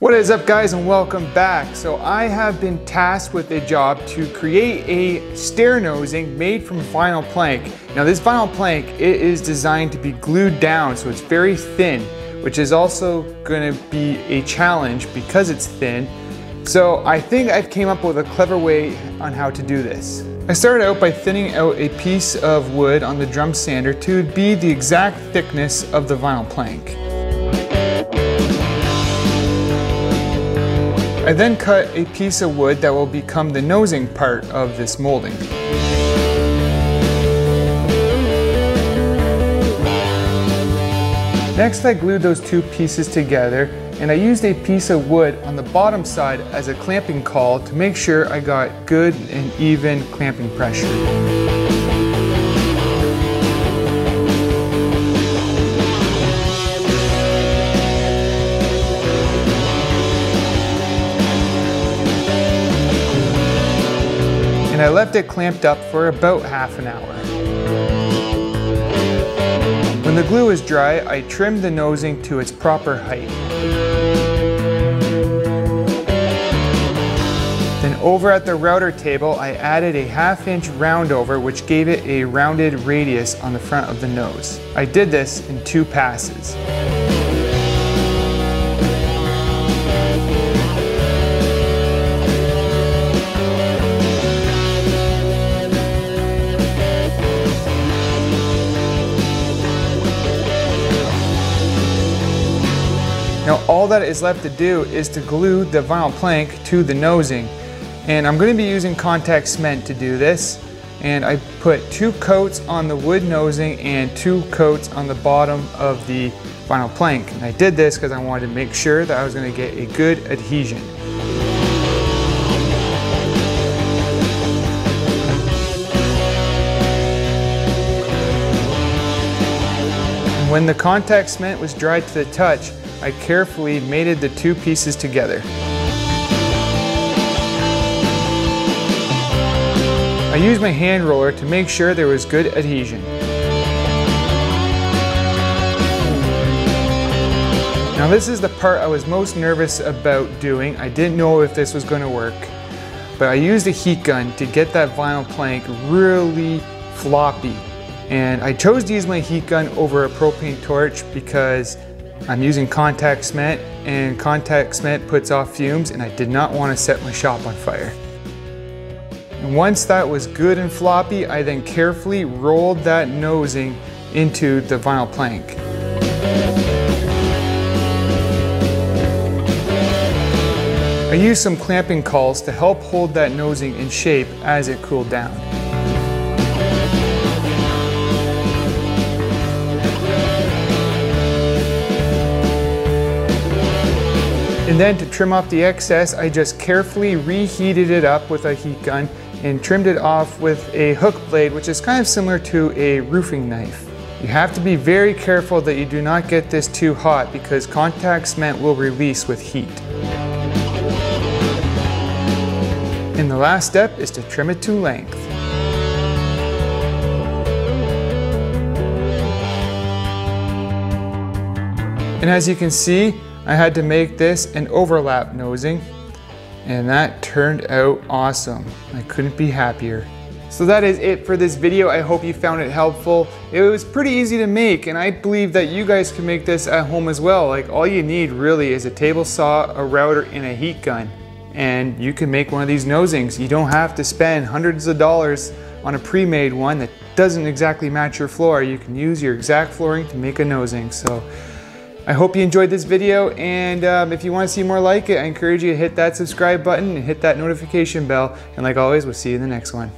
What is up guys and welcome back. So I have been tasked with a job to create a stair nosing made from vinyl plank. Now this vinyl plank, it is designed to be glued down so it's very thin, which is also gonna be a challenge because it's thin. So I think I've came up with a clever way on how to do this. I started out by thinning out a piece of wood on the drum sander to be the exact thickness of the vinyl plank. I then cut a piece of wood that will become the nosing part of this molding. Next I glued those two pieces together and I used a piece of wood on the bottom side as a clamping caul to make sure I got good and even clamping pressure. Left it clamped up for about half an hour. When the glue is dry, I trimmed the nosing to its proper height. Then over at the router table, I added a half inch round over which gave it a rounded radius on the front of the nose. I did this in two passes. Now all that is left to do is to glue the vinyl plank to the nosing. And I'm going to be using contact cement to do this. And I put two coats on the wood nosing and two coats on the bottom of the vinyl plank. And I did this because I wanted to make sure that I was going to get a good adhesion. When the contact cement was dried to the touch, I carefully mated the two pieces together. I used my hand roller to make sure there was good adhesion. Now this is the part I was most nervous about doing. I didn't know if this was going to work, but I used a heat gun to get that vinyl plank really floppy. And I chose to use my heat gun over a propane torch because I'm using contact cement and contact cement puts off fumes and I did not want to set my shop on fire. And once that was good and floppy, I then carefully rolled that nosing into the vinyl plank. I used some clamping cauls to help hold that nosing in shape as it cooled down. And then to trim off the excess, I just carefully reheated it up with a heat gun and trimmed it off with a hook blade, which is kind of similar to a roofing knife. You have to be very careful that you do not get this too hot because contact cement will release with heat. And the last step is to trim it to length. And as you can see, I had to make this an overlap nosing and that turned out awesome. I couldn't be happier. So that is it for this video. I hope you found it helpful. It was pretty easy to make and I believe that you guys can make this at home as well. Like all you need really is a table saw, a router, and a heat gun. And you can make one of these nosings. You don't have to spend hundreds of dollars on a pre-made one that doesn't exactly match your floor. You can use your exact flooring to make a nosing. So I hope you enjoyed this video and um, if you want to see more like it, I encourage you to hit that subscribe button and hit that notification bell. And like always, we'll see you in the next one.